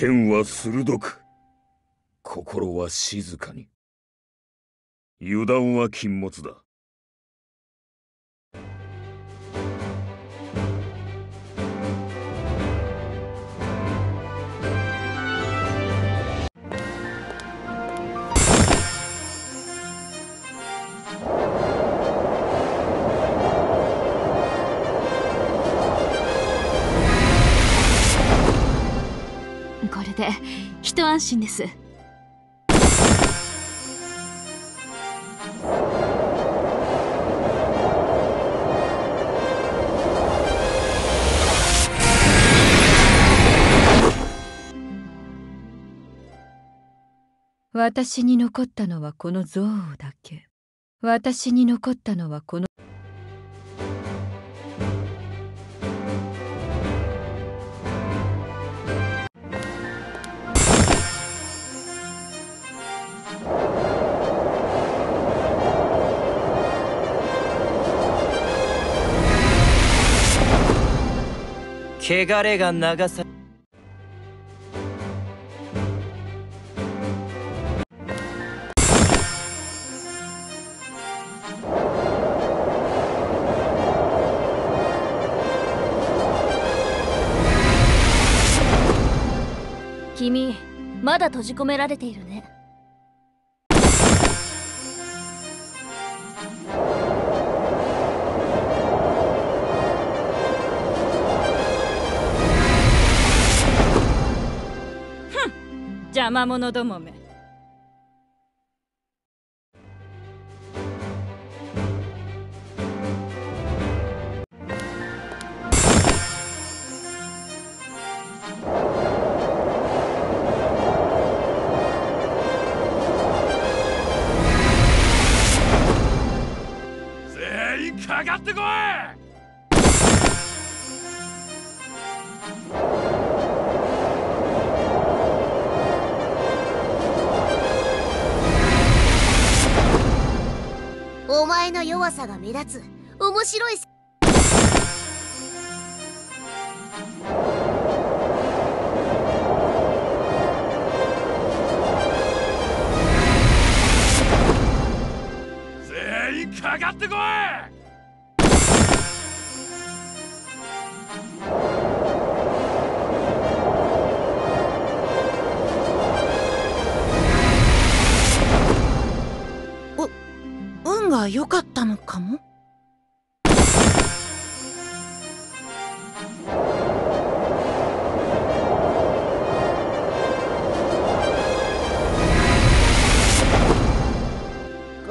剣は鋭く心は静かに。油断は禁物だ。これで一安心です。私に残ったのはこの憎悪だけ。私に残ったのはこの汚れが流さ。君まだ閉じ込められているね。邪魔者どもめ。目立つ面白い全員かかってこい！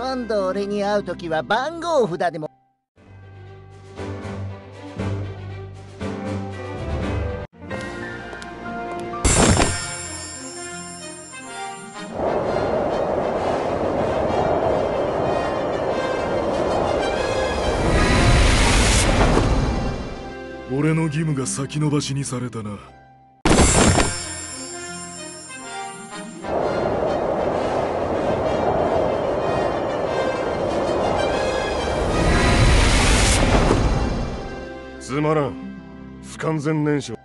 今度俺に会う時は番号札でも。俺の義務が先延ばしにされたな。つまらん。不完全燃焼。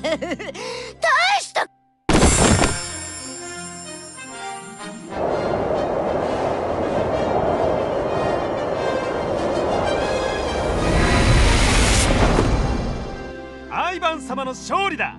大した。アイバン様の勝利だ。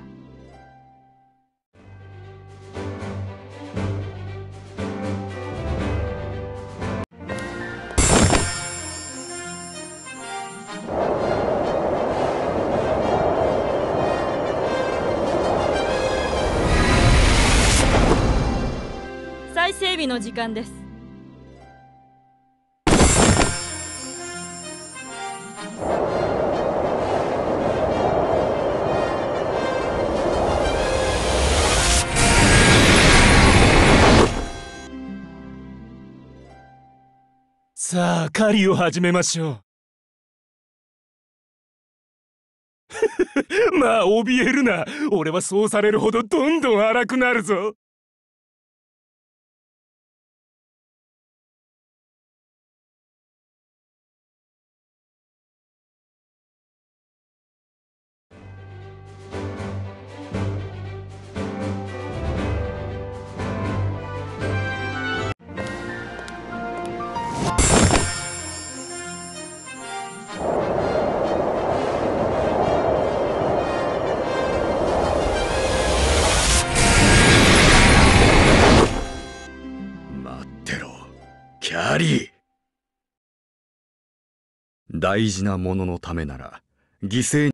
隊整備の時間です。さあ狩りを始めましょう。まあ怯えるな。俺はそうされるほどどんどん荒くなるぞ。り。大事なもののためなら犠牲に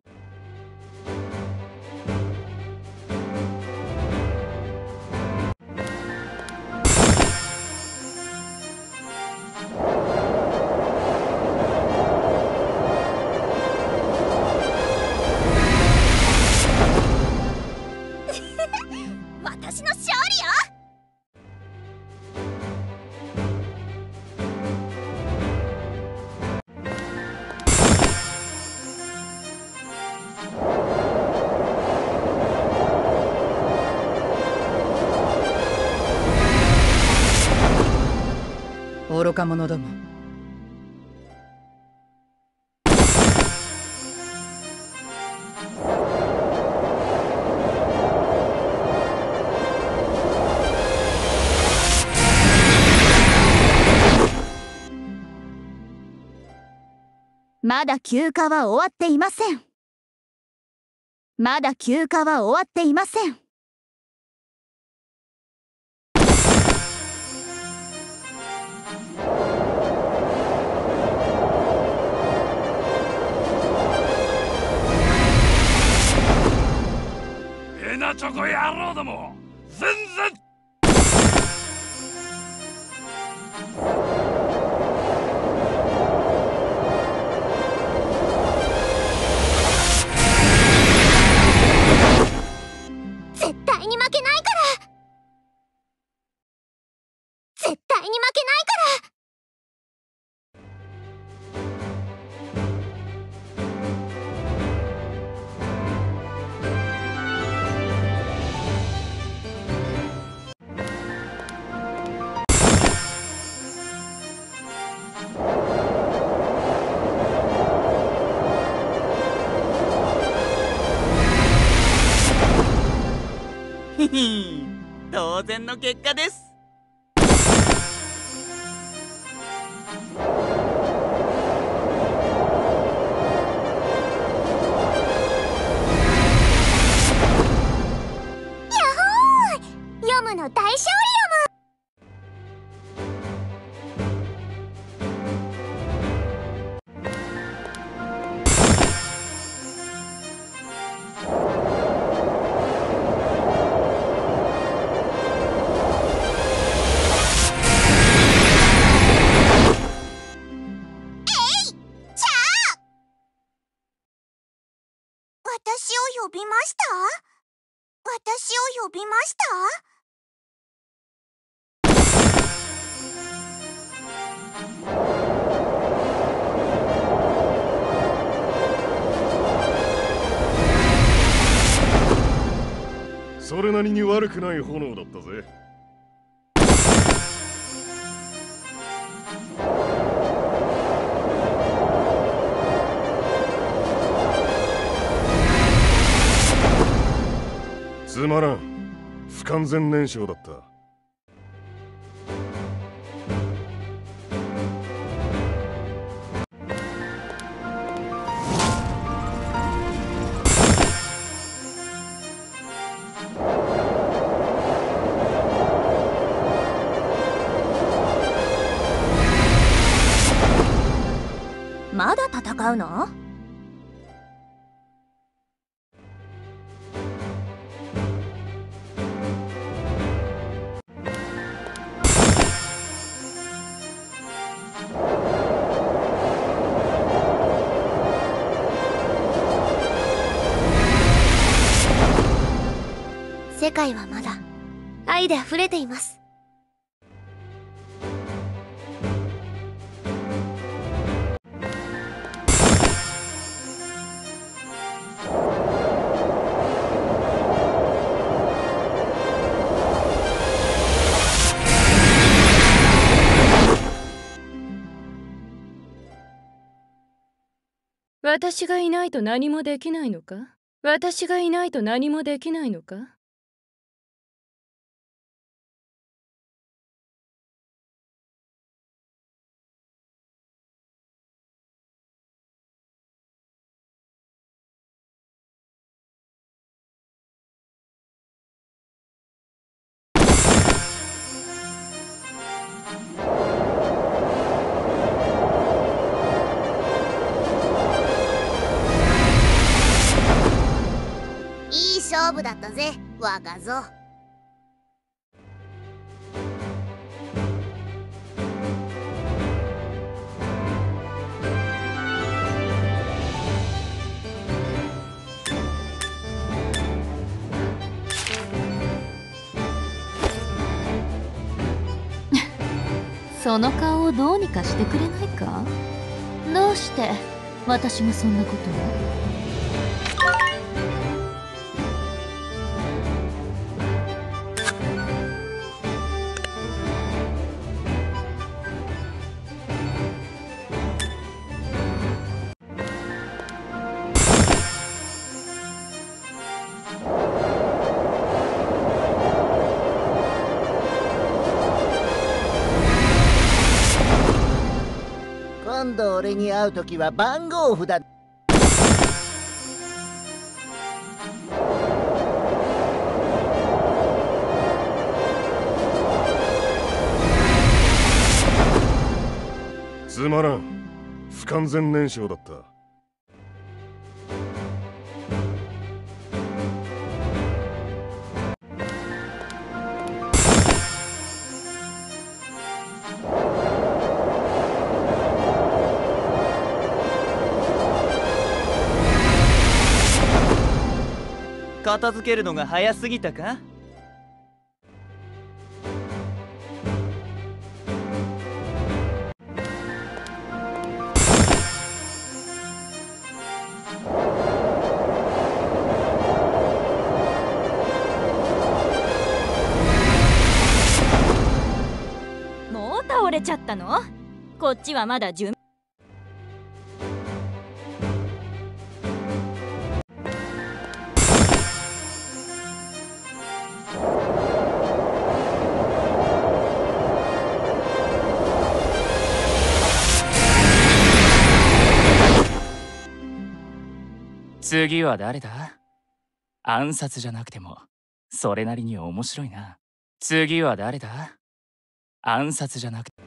愚か者ども。まだ休暇は終わっていません。まだ休暇は終わっていません。男野郎ども。戦の結果です。私を呼びました？それなりに悪くない炎だったぜ。つまらん。完全燃焼だった。まだ戦うの？界はまだ愛で溢れています。私がいないと何もできないのか？私がいないと何もできないのか？勝負だったぜ若造 その顔をどうにかしてくれないか？どうして私もそんなことを？今度俺に会う時は番号札。つまらん。不完全燃焼だった。片付けるのが早すぎたか？もう倒れちゃったの？こっちはまだ準備次は誰だ？暗殺じゃなくてもそれなりに面白いな。次は誰だ？暗殺じゃなくて。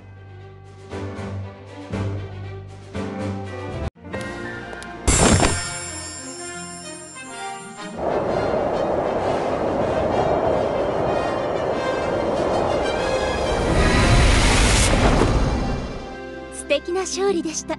素敵な勝利でした。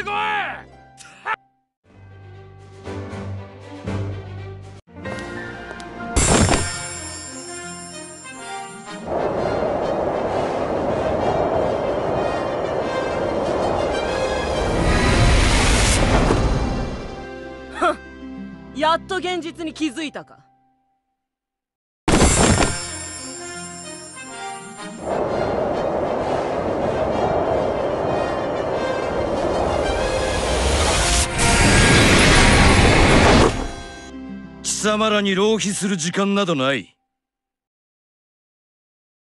ってこいやっと現実に気づいたか。様らに浪費する時間などない。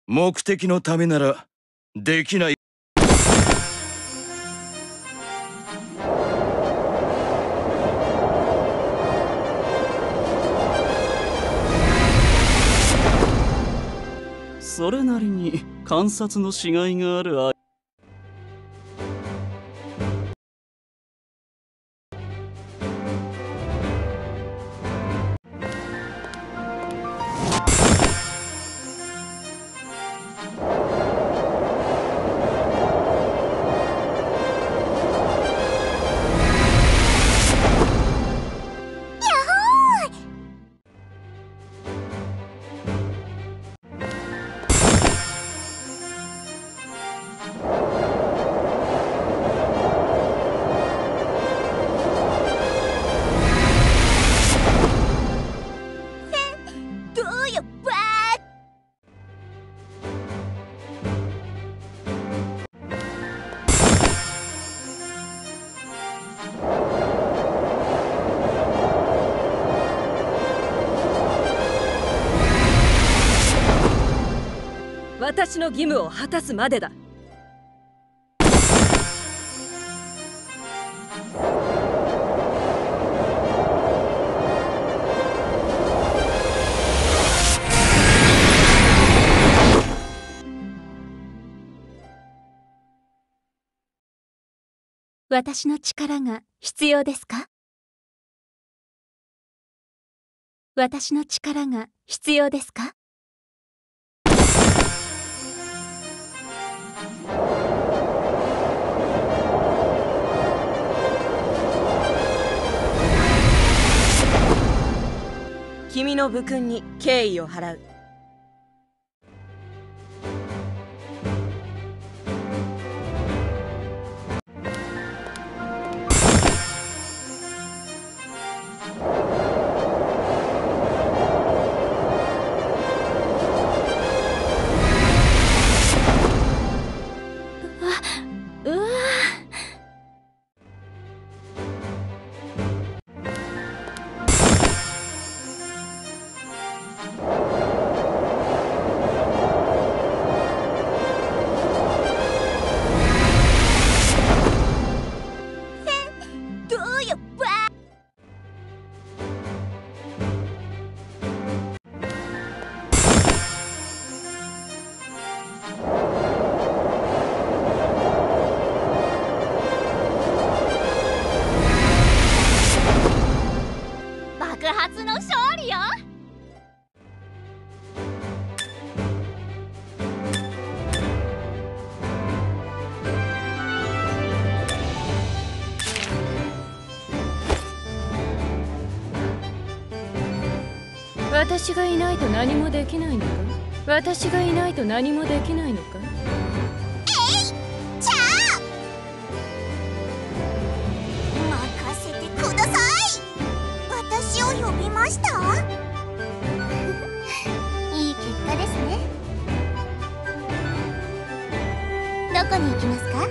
目的のためならできない。それなりに観察のしがいがある私の義務を果たすまでだ。私の力が必要ですか？私の力が必要ですか？君の武勲に敬意を払う。私がいないと何もできないのか？私がいないと何もできないのか？ちゃあ任せてください。私を呼びました？いい結果ですね。どこに行きますか？